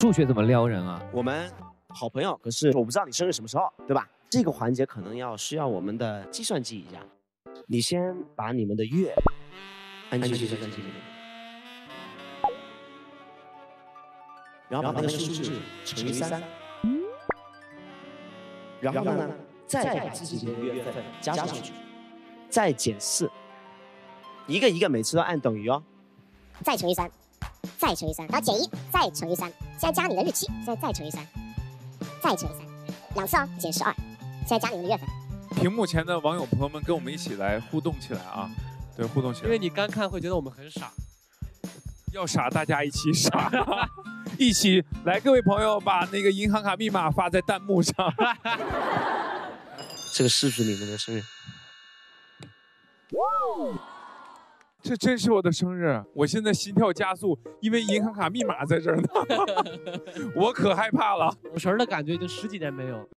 数学怎么撩人啊？我们好朋友，可是我不知道你生日什么时候，对吧？这个环节可能要需要我们的计算机一下。你先把你们的月按进计算机里面，然后把那个数字乘以三，然后呢，再把自己的月份加上去，再减四，一个一个每次都按等于哦。再乘以三，再乘以三，然后减一，再乘以三，现在加你的日期，现在再乘以三，再乘以三，两次哦，减十二，现在加你们的月份。屏幕前的网友朋友们，跟我们一起来互动起来啊！对，互动起来。因为你刚看会觉得我们很傻，要傻，大家一起傻，一起来，各位朋友把那个银行卡密码发在弹幕上。这个是不是你们的生日？这真是我的生日，我现在心跳加速，因为银行卡密码在这儿呢，我可害怕了。走神儿的感觉已经十几年没有。